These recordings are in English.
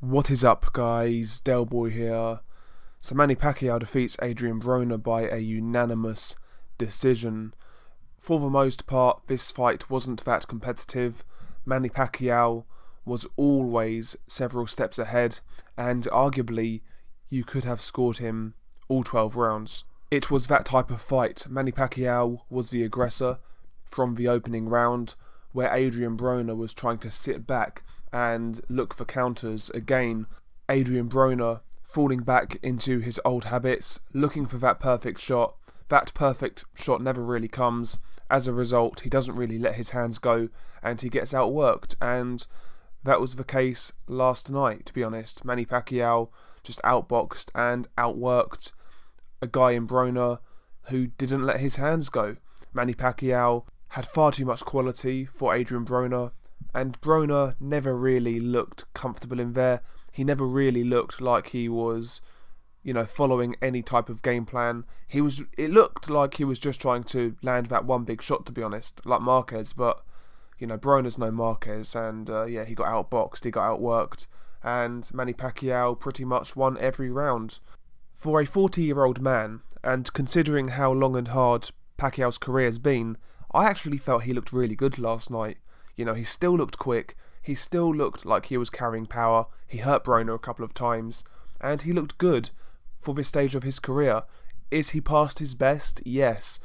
What is up, guys? Del Boy here. So Manny Pacquiao defeats Adrien Broner by a unanimous decision. For the most part, this fight wasn't that competitive. Manny Pacquiao was always several steps ahead, and arguably, you could have scored him all 12 rounds. It was that type of fight. Manny Pacquiao was the aggressor from the opening round, where Adrien Broner was trying to sit back and look for counters. Again, Adrien Broner falling back into his old habits, looking for that perfect shot. That perfect shot never really comes. As a result, he doesn't really let his hands go and he gets outworked. And that was the case last night, to be honest. Manny Pacquiao just outboxed and outworked a guy in Broner who didn't let his hands go. Manny Pacquiao had far too much quality for Adrien Broner and Broner never really looked comfortable in there. He never really looked like he was, you know, following any type of game plan. He was. It looked like he was just trying to land that one big shot, to be honest, like Marquez. But you know, Broner's no Marquez, and uh, yeah, he got outboxed, he got outworked, and Manny Pacquiao pretty much won every round. For a 40-year-old man, and considering how long and hard Pacquiao's career has been, I actually felt he looked really good last night. You know, he still looked quick. He still looked like he was carrying power. He hurt Broner a couple of times. And he looked good for this stage of his career. Is he past his best? Yes.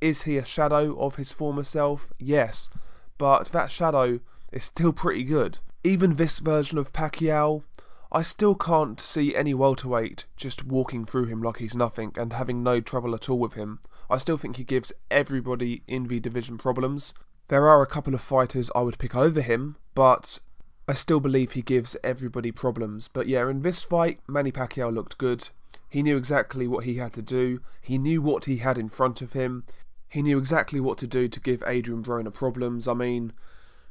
Is he a shadow of his former self? Yes. But that shadow is still pretty good. Even this version of Pacquiao, I still can't see any welterweight just walking through him like he's nothing and having no trouble at all with him. I still think he gives everybody in the division problems. There are a couple of fighters I would pick over him, but I still believe he gives everybody problems. But yeah, in this fight, Manny Pacquiao looked good. He knew exactly what he had to do. He knew what he had in front of him. He knew exactly what to do to give Adrien Broner problems. I mean,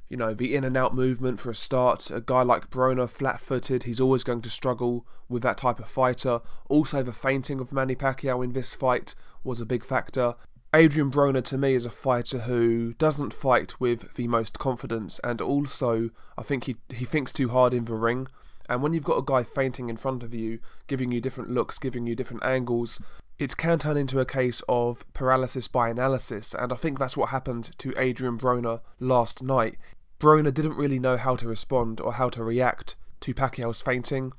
you know, the in and out movement for a start. A guy like Broner, flat footed, he's always going to struggle with that type of fighter. Also, the feinting of Manny Pacquiao in this fight was a big factor. Adrien Broner to me is a fighter who doesn't fight with the most confidence and also I think he he thinks too hard in the ring and when you've got a guy feinting in front of you, giving you different looks, giving you different angles, it can turn into a case of paralysis by analysis and I think that's what happened to Adrien Broner last night. Broner didn't really know how to respond or how to react to Pacquiao's feinting.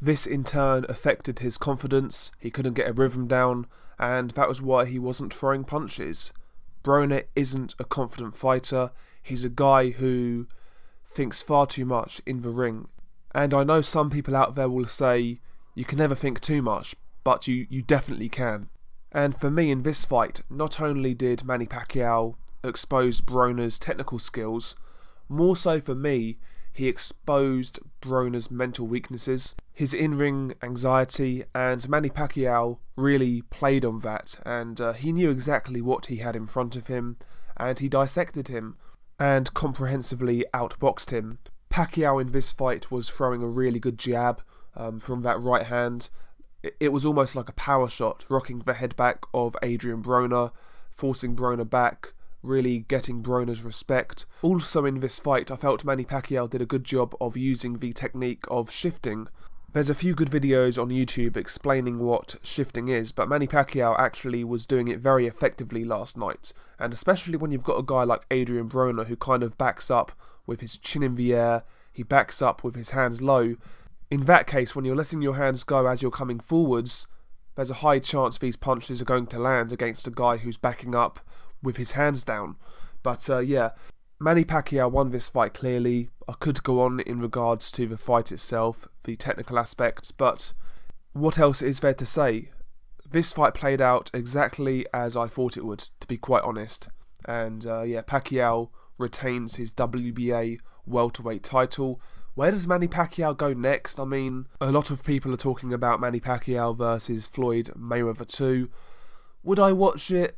This in turn affected his confidence, he couldn't get a rhythm down, and that was why he wasn't throwing punches. Broner isn't a confident fighter, he's a guy who thinks far too much in the ring. And I know some people out there will say you can never think too much, but you, you definitely can. And for me in this fight, not only did Manny Pacquiao expose Broner's technical skills, more so for me, he exposed Broner's mental weaknesses, his in-ring anxiety, and Manny Pacquiao really played on that, and uh, he knew exactly what he had in front of him, and he dissected him, and comprehensively outboxed him. Pacquiao in this fight was throwing a really good jab um, from that right hand. It was almost like a power shot, rocking the head back of Adrien Broner, forcing Broner back, really getting Broner's respect. Also in this fight, I felt Manny Pacquiao did a good job of using the technique of shifting. There's a few good videos on YouTube explaining what shifting is, but Manny Pacquiao actually was doing it very effectively last night, and especially when you've got a guy like Adrien Broner who kind of backs up with his chin in the air, he backs up with his hands low. In that case, when you're letting your hands go as you're coming forwards, there's a high chance these punches are going to land against a guy who's backing up with his hands down. But uh, yeah, Manny Pacquiao won this fight clearly. I could go on in regards to the fight itself, the technical aspects, but what else is there to say? This fight played out exactly as I thought it would, to be quite honest. And uh, yeah, Pacquiao retains his WBA welterweight title. Where does Manny Pacquiao go next? I mean, a lot of people are talking about Manny Pacquiao versus Floyd Mayweather 2. Would I watch it?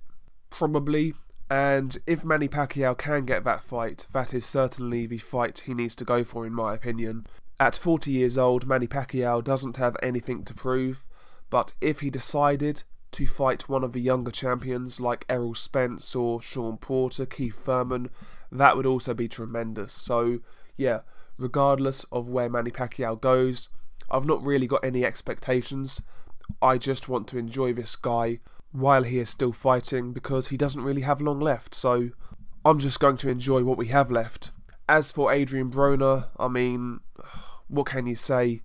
Probably. And if Manny Pacquiao can get that fight, that is certainly the fight he needs to go for, in my opinion. At 40 years old, Manny Pacquiao doesn't have anything to prove, but if he decided to fight one of the younger champions like Errol Spence or Shawn Porter, Keith Thurman, that would also be tremendous. So, yeah, regardless of where Manny Pacquiao goes, I've not really got any expectations. I just want to enjoy this guy while he is still fighting because he doesn't really have long left. So, I'm just going to enjoy what we have left. As for Adrien Broner, I mean, what can you say?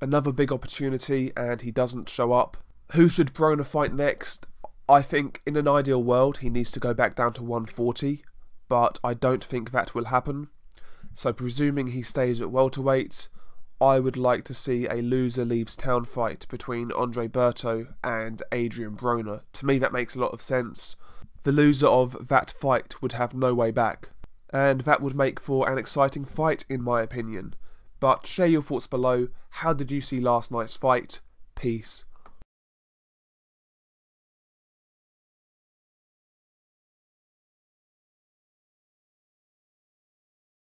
Another big opportunity, and he doesn't show up. Who should Broner fight next? I think in an ideal world he needs to go back down to 140, but I don't think that will happen. So presuming he stays at welterweight, I would like to see a loser leaves town fight between Andre Berto and Adrien Broner. To me that makes a lot of sense. The loser of that fight would have no way back, and that would make for an exciting fight in my opinion. But share your thoughts below. How did you see last night's fight? Peace.